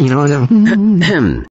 you know.